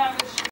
have is